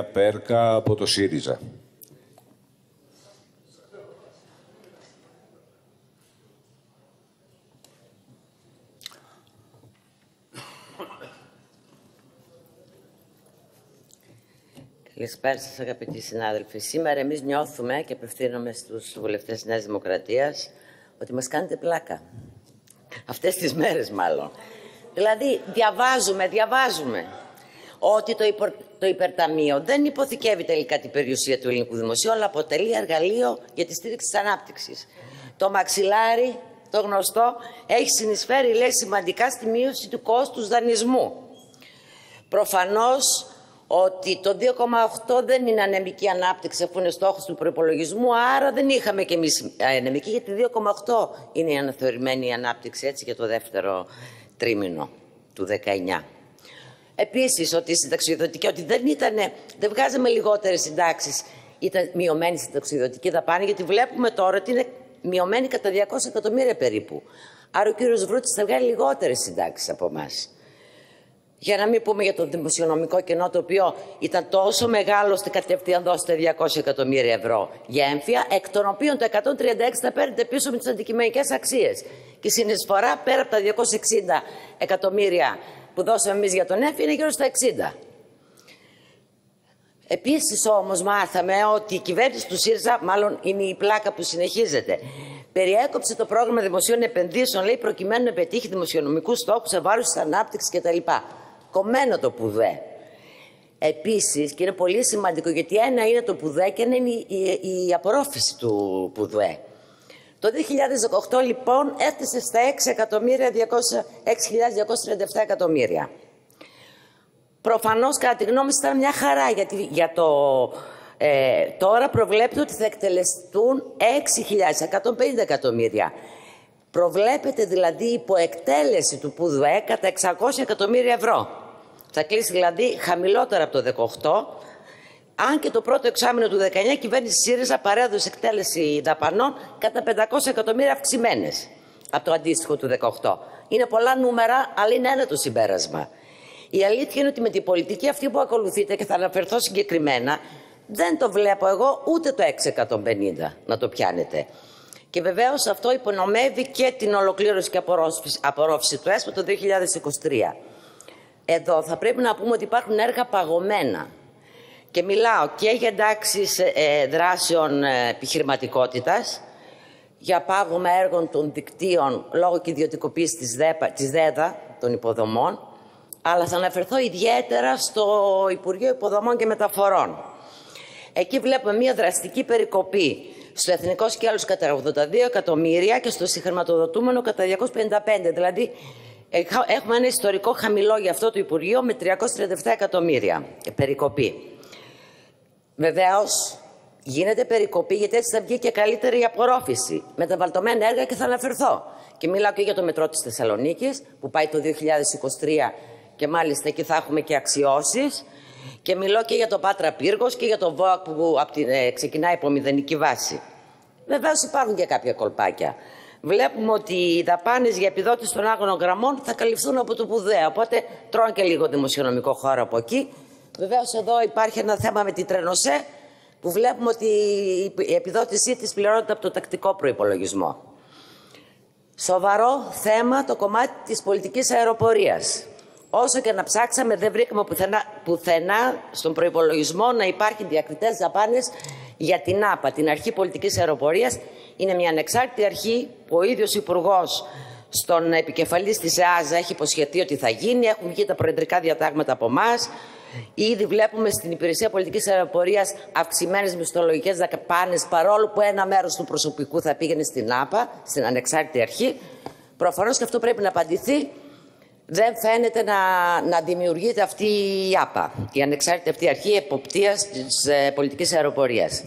Πέρκα από το ΣΥΡΙΖΑ. Καλησπέρα σας, αγαπητοί συνάδελφοι. Σήμερα εμείς νιώθουμε και απευθύνομαι στους βουλευτές της Νέας Δημοκρατίας ότι μας κάνετε πλάκα. Αυτές τις μέρες, μάλλον. Δηλαδή, διαβάζουμε, διαβάζουμε ότι το, υπο... το υπερταμείο δεν υποθηκεύει τελικά την περιουσία του ελληνικού δημοσίου, αλλά αποτελεί εργαλείο για τη στήριξη της ανάπτυξης. Το μαξιλάρι, το γνωστό, έχει συνεισφέρει, λέει, σημαντικά στη μείωση του κόστους δανεισμού. Προφανώς ότι το 2,8 δεν είναι ανεμική ανάπτυξη αφού είναι στόχος του προπολογισμού, άρα δεν είχαμε και εμείς ανεμική, γιατί 2,8 είναι η αναθεωρημένη ανάπτυξη έτσι για το δεύτερο τρίμηνο του 19. Επίσης, ότι η συνταξιοδοτική, ότι δεν ήταν, δεν βγάζαμε λιγότερες συντάξεις, ήταν μειωμένη η συνταξιοδοτική δαπάνη, γιατί βλέπουμε τώρα ότι είναι μειωμένη κατά 200 εκατομμύρια περίπου. Άρα ο κύριος Βρούτης θα βγάλει λιγότερες συντάξεις από εμάς. Για να μην πούμε για το δημοσιονομικό κενό το οποίο ήταν τόσο μεγάλο ώστε κατευθείαν δώσετε 200 εκατομμύρια ευρώ για έμφυα, εκ των οποίων το 136 θα παίρνετε πίσω με τις αντικειμενικές αξίες. Και η συνεισφορά πέρα από τα 260 εκατομμύρια που δώσαμε εμείς για τον έμφυα είναι γύρω στα 60. Επίσης όμως μάθαμε ότι η κυβέρνηση του ΣΥΡΙΖΑ, μάλλον είναι η πλάκα που συνεχίζεται, περιέκοψε το πρόγραμμα δημοσίων επενδύσεων, λέει, προκειμένου να πετύχει δημοσιονομικούς στόχους σε βάρος της ανάπτυξης κτλ κομμένο το πουδέ. Επίσης, και είναι πολύ σημαντικό, γιατί ένα είναι το πουδέ και ένα είναι η, η, απορρόφηση του πουδέ. Το 2018 λοιπόν έφτασε στα 6.237 εκατομμύρια. Προφανώς κατά τη γνώμη ήταν μια χαρά γιατί για το ε, τώρα προβλέπεται ότι θα εκτελεστούν 6.150 εκατομμύρια. Προβλέπεται δηλαδή υποεκτέλεση του ΠΟΥΔΟΕ κατά 600 εκατομμύρια ευρώ. Θα κλείσει δηλαδή χαμηλότερα από το 18, αν και το πρώτο εξάμεινο του 19 η κυβέρνηση ΣΥΡΙΖΑ παρέδωσε εκτέλεση δαπανών κατά 500 εκατομμύρια αυξημένες από το αντίστοιχο του 18. Είναι πολλά νούμερα, αλλά είναι ένα το συμπέρασμα. Η αλήθεια είναι ότι με την πολιτική αυτή που ακολουθείτε και θα αναφερθώ συγκεκριμένα, δεν το βλέπω εγώ ούτε το 650 να το πιάνετε. Και βεβαίως αυτό υπονομεύει και την ολοκλήρωση και απορρόφηση του ΕΣΠΟ το 2023. Εδώ θα πρέπει να πούμε ότι υπάρχουν έργα παγωμένα. Και μιλάω και για εντάξεις ε, δράσεων ε, επιχειρηματικότητας, για πάγωμα έργων των δικτύων λόγω και ιδιωτικοποίησης της, της ΔΕΔΑ, των υποδομών, αλλά θα αναφερθώ ιδιαίτερα στο Υπουργείο Υποδομών και Μεταφορών. Εκεί βλέπουμε μια δραστική περικοπή στο εθνικό σκέλος κατά 82 εκατομμύρια και στο συγχρηματοδοτούμενο κατά 255. Δηλαδή έχουμε ένα ιστορικό χαμηλό για αυτό το Υπουργείο με 337 εκατομμύρια περικοπή. Βεβαίως, γίνεται περικοπή γιατί έτσι θα βγει και καλύτερη απορρόφηση με τα βαλτωμένα έργα και θα αναφερθώ. Και μιλάω και για το μετρό της Θεσσαλονίκης που πάει το 2023 και μάλιστα εκεί θα έχουμε και αξιώσεις και μιλώ και για το Πάτρα Πύργος και για το ΒΟΑΚ που ε, ξεκινάει από μηδενική βάση. Βεβαίως υπάρχουν και κάποια κολπάκια. Βλέπουμε ότι οι δαπάνες για επιδότηση των άγωνων γραμμών θα καλυφθούν από το Πουδέα. Οπότε τρώνε και λίγο δημοσιονομικό χώρο από εκεί. Βεβαίως εδώ υπάρχει ένα θέμα με την Τρενοσέ που βλέπουμε ότι η επιδότησή της πληρώνεται από το τακτικό προπολογισμό. Σοβαρό θέμα το κομμάτι της πολιτικής αεροπορίας. Όσο και να ψάξαμε, δεν βρήκαμε πουθενά, πουθενά στον προπολογισμό να υπάρχει διακριτές δαπάνες για την ΑΠΑ, την Αρχή Πολιτικής Αεροπορίας. Είναι μια ανεξάρτητη αρχή που ο ίδιος Υπουργός στον επικεφαλής της ΕΑΖΑ έχει υποσχεθεί ότι θα γίνει. Έχουν βγει τα προεδρικά διατάγματα από εμάς. Ήδη βλέπουμε στην Υπηρεσία Πολιτικής Αεροπορίας αυξημένες μισθολογικές δαπάνες, παρόλο που ένα μέρος του προσωπικού θα πήγαινε στην ΑΠΑ, στην ανεξάρτητη αρχή. Προφανώς και αυτό πρέπει να απαντηθεί δεν φαίνεται να, να δημιουργείται αυτή η ΆΠΑ, η ανεξάρτητη αυτή αρχή εποπτείας της ε, πολιτικής αεροπορίας.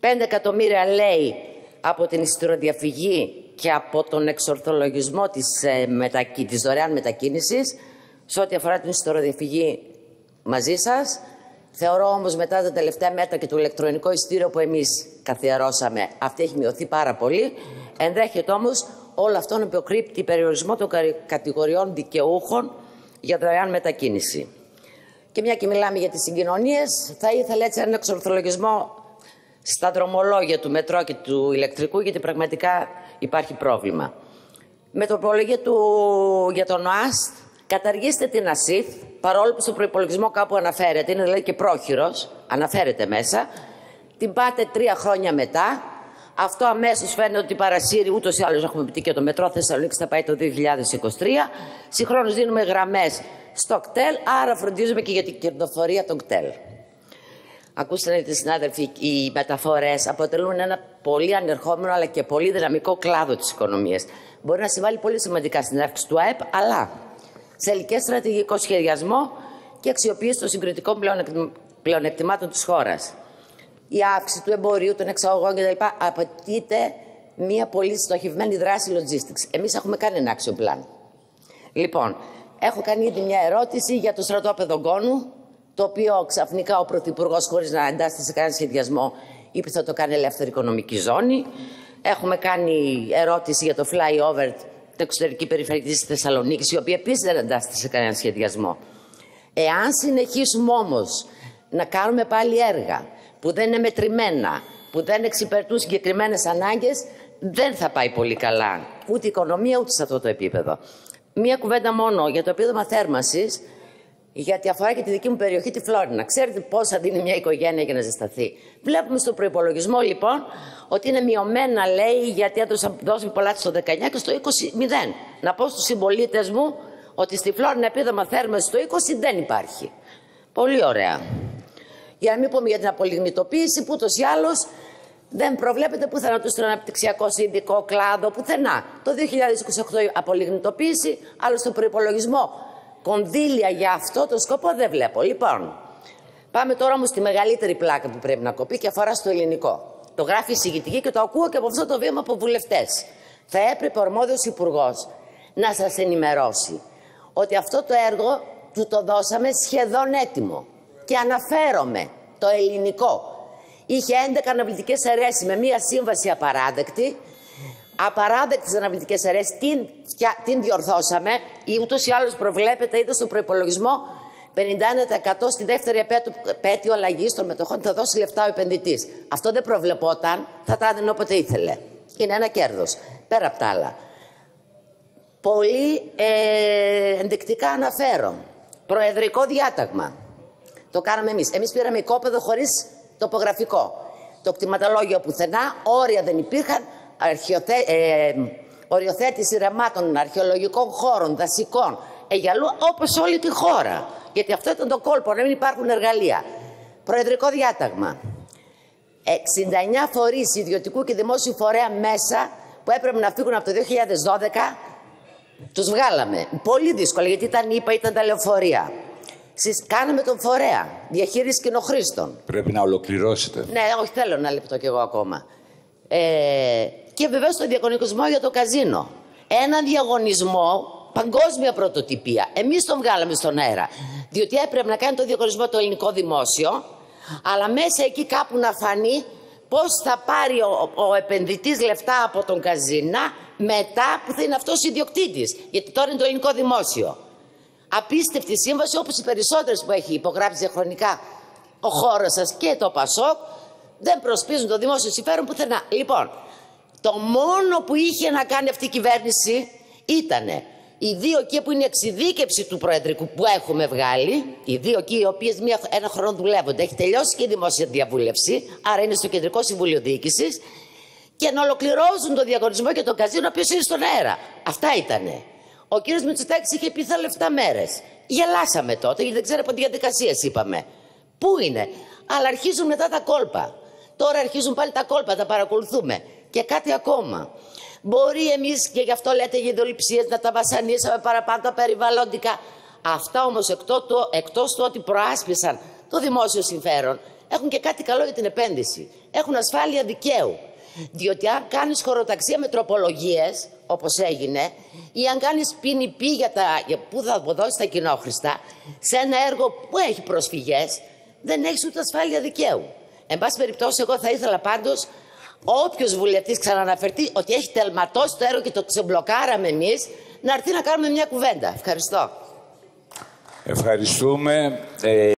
5 εκατομμύρια λέει από την ιστοροδιαφυγή και από τον εξορθολογισμό της, ε, μετακι... της δωρεάν μετακίνησης σε ό,τι αφορά την ιστοροδιαφυγή μαζί σας. Θεωρώ όμως μετά τα τελευταία μέτρα και το ηλεκτρονικό ειστήριο που εμείς καθιερώσαμε, αυτή έχει μειωθεί πάρα πολύ. Ενδέχεται όμως όλο αυτό να προκρύπτει περιορισμό των κατηγοριών δικαιούχων για δωρεάν μετακίνηση. Και μια και μιλάμε για τις συγκοινωνίες, θα ήθελα έτσι ένα εξορθολογισμό στα δρομολόγια του μετρό και του ηλεκτρικού, γιατί πραγματικά υπάρχει πρόβλημα. Με το προλογία του για τον ΟΑΣΤ, καταργήστε την ΑΣΥΦ, παρόλο που στο προπολογισμό κάπου αναφέρεται, είναι δηλαδή και πρόχειρος, αναφέρεται μέσα, την πάτε τρία χρόνια μετά. Αυτό αμέσως φαίνεται ότι παρασύρει ούτως ή άλλως έχουμε πει και το μετρό Θεσσαλονίκη θα πάει το 2023. Συγχρόνως δίνουμε γραμμές στο κτέλ, άρα φροντίζουμε και για την κερδοφορία των κτέλ. Ακούστε τι συνάδελφοι, οι μεταφορές αποτελούν ένα πολύ ανερχόμενο αλλά και πολύ δυναμικό κλάδο της οικονομίας. Μπορεί να συμβάλλει πολύ σημαντικά στην αύξηση του ΑΕΠ, αλλά σε ελκυστικό στρατηγικό σχεδιασμό και αξιοποίηση των συγκριτικών πλεονεκτημάτων της χώρας η αύξηση του εμπορίου, των εξαγωγών κτλ. Απαιτείται μια πολύ στοχευμένη δράση logistics. Εμείς έχουμε κάνει ένα action plan. Λοιπόν, έχω κάνει ήδη μια ερώτηση για το στρατόπεδο Γκόνου, το οποίο ξαφνικά ο Πρωθυπουργός, χωρίς να εντάσσεται σε κανένα σχεδιασμό, είπε θα το κάνει ελεύθερη οικονομική ζώνη. Έχουμε κάνει ερώτηση για το flyover, την εξωτερική περιφερειακή της Θεσσαλονίκης, η οποία επίσης δεν εντάσσεται σε κανένα σχεδιασμό. Εάν συνεχίσουμε όμως να κάνουμε πάλι έργα που δεν είναι μετρημένα, που δεν εξυπηρετούν συγκεκριμένες ανάγκες, δεν θα πάει πολύ καλά. Ούτε η οικονομία, ούτε σε αυτό το επίπεδο. Μία κουβέντα μόνο για το επίδομα θέρμανσης, γιατί αφορά και τη δική μου περιοχή, τη Φλόρινα. Ξέρετε πόσα δίνει μια οικογένεια για να ζεσταθεί. Βλέπουμε στο προπολογισμό λοιπόν ότι είναι μειωμένα, λέει, γιατί έδωσαν δώσει πολλά στο 19 και στο 20 0. Να πω στους συμπολίτες μου ότι στη Φλόρινα επίδομα θέρμανση στο 20 δεν υπάρχει. Πολύ ωραία. Για να μην πούμε για την απολιγνητοποίηση που ούτω ή άλλω δεν προβλέπεται πουθενά του στον αναπτυξιακό συνδικό κλάδο, πουθενά. Το 2028 απολιγνητοποίηση, άλλο στο προπολογισμό. Κονδύλια για αυτό το σκοπό δεν βλέπω. Λοιπόν, πάμε τώρα όμως στη μεγαλύτερη πλάκα που πρέπει να κοπεί και αφορά στο ελληνικό. Το γράφει η συγητική και το ακούω και από αυτό το βήμα από βουλευτές. Θα έπρεπε ο αρμόδιος υπουργός να σας ενημερώσει ότι αυτό το έργο του το δώσαμε σχεδόν έτοιμο και αναφέρομαι το ελληνικό. Είχε 11 αναβλητικές αιρέσεις με μία σύμβαση απαράδεκτη. Απαράδεκτες αναβλητικέ αιρέσεις, την, την διορθώσαμε. Ή ούτως ή άλλως προβλέπεται, είδο στον προπολογισμό 51% στη δεύτερη επέτειο αλλαγής των μετοχών θα δώσει λεφτά ο επενδυτής. Αυτό δεν προβλεπόταν, θα τα έδινε όποτε ήθελε. Είναι ένα κέρδος. Πέρα από τα άλλα. Πολύ ε, ενδεικτικά αναφέρω. Προεδρικό διάταγμα. Το κάναμε εμείς. Εμείς πήραμε οικόπεδο χωρίς τοπογραφικό. Το κτηματολόγιο πουθενά, όρια δεν υπήρχαν, αρχιοθε... ε, οριοθέτηση ρεμάτων, αρχαιολογικών χώρων, δασικών, εγιαλού, όπως όλη τη χώρα. Γιατί αυτό ήταν το κόλπο, να μην υπάρχουν εργαλεία. Προεδρικό διάταγμα. 69 φορείς ιδιωτικού και δημόσιου φορέα μέσα που έπρεπε να φύγουν από το 2012, τους βγάλαμε. Πολύ δύσκολα γιατί ήταν είπα, ήταν τα λεωφορεία. Κάναμε τον φορέα διαχείρισης κοινοχρήστων. Πρέπει να ολοκληρώσετε. Ναι, όχι, θέλω ένα λεπτό κι εγώ ακόμα. Ε, και βεβαίως το διαγωνισμό για το καζίνο. Ένα διαγωνισμό παγκόσμια πρωτοτυπία. Εμείς τον βγάλαμε στον αέρα. Διότι έπρεπε να κάνει το διαγωνισμό το ελληνικό δημόσιο, αλλά μέσα εκεί κάπου να φανεί πώς θα πάρει ο, ο επενδυτής λεφτά από τον καζίνα μετά που θα είναι αυτός ιδιοκτήτης. Γιατί τώρα είναι το ελληνικό δημόσιο απίστευτη σύμβαση όπως οι περισσότερες που έχει υπογράψει διαχρονικά ο χώρος σας και το ΠΑΣΟΚ δεν προσπίζουν το δημόσιο συμφέρον πουθενά. Λοιπόν, το μόνο που είχε να κάνει αυτή η κυβέρνηση ήταν οι δύο εκεί που είναι η εξειδίκευση του Προεδρικού που έχουμε βγάλει, οι δύο εκεί οι οποίες ένα χρόνο δουλεύονται, έχει τελειώσει και η δημόσια διαβούλευση, άρα είναι στο Κεντρικό Συμβούλιο Διοίκησης, και να ολοκληρώσουν το διαγωνισμό και το καζίνο, ο οποίος είναι στον αέρα. Αυτά ήτανε. Ο κύριος Μητσοτάκης είχε πει θα λεφτά μέρες. Γελάσαμε τότε, γιατί δεν ξέρω από τι διαδικασίες είπαμε. Πού είναι; Αλλά αρχίζουν μετά τα κόλπα. Τώρα αρχίζουν πάλι τα κόλπα, τα παρακολουθούμε. Και κάτι ακόμα. Μπορεί εμείς, και γι' αυτό λέτε για ιδεολειψίε, να τα βασανίσαμε παραπάνω τα περιβαλλοντικά. Αυτά όμως εκτό του ότι προάσπισαν το δημόσιο συμφέρον, έχουν και κάτι καλό για την επένδυση. Έχουν ασφάλεια δικαίου. Διότι αν κάνεις χωροταξία με τροπολογίες, όπως έγινε, ή αν κάνεις ποινιπή για, τα, για πού θα αποδώσεις τα κοινόχρηστα, σε ένα έργο που έχει προσφυγές, δεν έχεις ούτε ασφάλεια δικαίου. Εν πάση περιπτώσει, εγώ θα ήθελα πάντως όποιος βουλευτής ξαναναφερθεί ότι έχει τελματώσει το έργο και το ξεμπλοκάραμε εμείς, να έρθει να κάνουμε μια κουβέντα. Ευχαριστώ. Ευχαριστούμε. Ε,